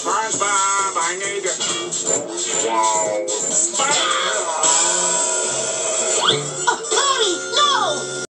SpongeBob, I need you. Bye.